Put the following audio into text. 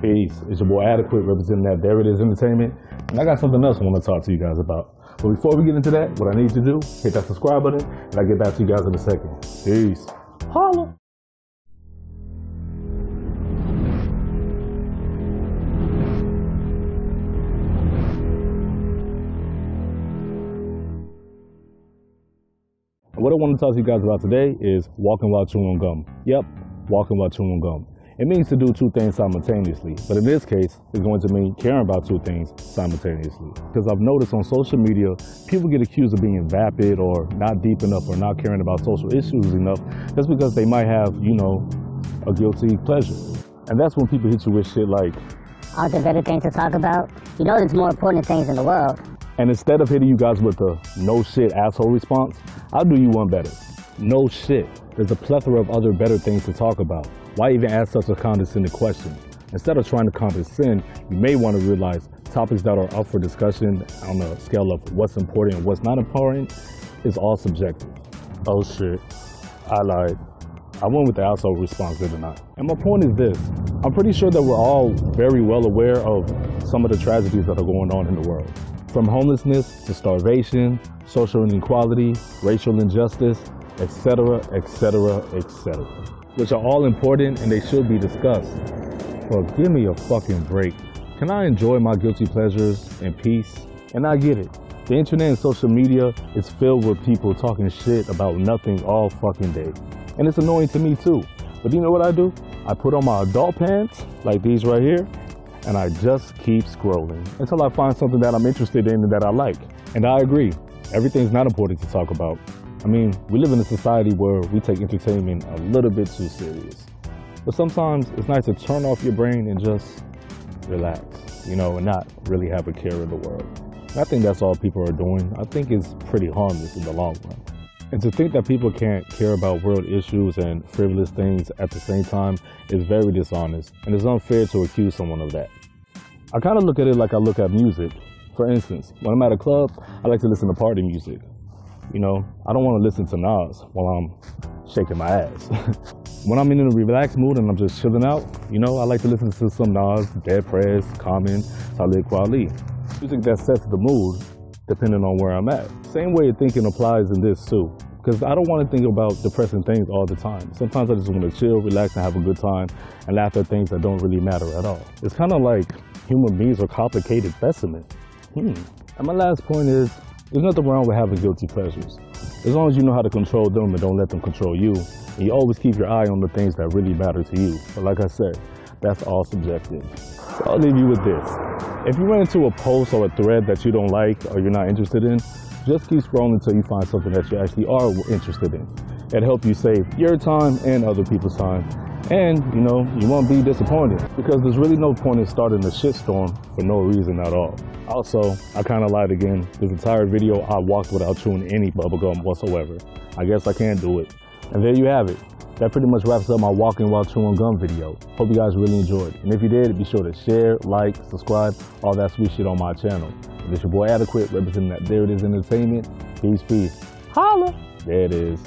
Peace. It's your boy AdeKwit representing that There It Is Entertainment. And I got something else I want to talk to you guys about. But before we get into that, what I need you to do, hit that subscribe button, and I'll get back to you guys in a second. Peace. Holla. What I want to talk to you guys about today is walking while chewing gum. Yep, walking while chewing gum. It means to do two things simultaneously, but in this case, it's going to mean caring about two things simultaneously. Because I've noticed on social media, people get accused of being vapid or not deep enough or not caring about social issues enough just because they might have, you know, a guilty pleasure. And that's when people hit you with shit like, Aren't there better things to talk about? You know there's more important things in the world. and instead of hitting you guys with the no shit asshole response, I'll do you one better. No shit. There's a plethora of other better things to talk about. Why even ask such a condescending question? Instead of trying to condescend, you may want to realize topics that are up for discussion on a scale of what's important and what's not important is all subjective. Oh shit. I lied. I went with the asshole response, didn't I? And my point is this. I'm pretty sure that we're all very well aware of some of the tragedies that are going on in the world. From homelessness to starvation, social inequality, racial injustice, etc., etc., etc. Which are all important and they should be discussed. But give me a fucking break. Can I enjoy my guilty pleasures in peace? And I get it. The internet and social media is filled with people talking shit about nothing all fucking day. And it's annoying to me too. But you know what I do? I put on my adult pants, like these right here, and I just keep scrolling until I find something that I'm interested in and that I like. And I agree, everything's not important to talk about. I mean, we live in a society where we take entertainment a little bit too serious. But sometimes it's nice to turn off your brain and just relax, you know, and not really have a care in the world. And I think that's all people are doing. I think it's pretty harmless in the long run. And to think that people can't care about world issues and frivolous things at the same time is very dishonest, and it's unfair to accuse someone of that. I kind of look at it like I look at music. For instance, when I'm at a club, I like to listen to party music. You know, I don't want to listen to Nas while I'm shaking my ass. when I'm in a relaxed mood and I'm just chilling out, you know, I like to listen to some Nas, Dead Prez, Common, Talib Kweli. Music that sets the mood depending on where I'm at. Same way of thinking applies in this too. Because I don't want to think about depressing things all the time. Sometimes I just want to chill, relax, and have a good time and laugh at things that don't really matter at all. It's kind of like human beings are complicated specimens. Hmm. And my last point is, there's nothing wrong with having guilty pleasures. As long as you know how to control them and don't let them control you, and you always keep your eye on the things that really matter to you. But like I said, that's all subjective. So I'll leave you with this. If you run into a post or a thread that you don't like or you're not interested in, just keep scrolling until you find something that you actually are interested in. It'll help you save your time and other people's time. And, you know, you won't be disappointed because there's really no point in starting a shitstorm for no reason at all. Also, I kind of lied again. This entire video, I walked without chewing any bubblegum whatsoever. I guess I can't do it. And there you have it. That pretty much wraps up my walking while chewing gum video. Hope you guys really enjoyed. And if you did, be sure to share, like, subscribe, all that sweet shit on my channel. It's your boy AdeKwit representing that There It Is Entertainment. Peace, peace. Holla! There it is.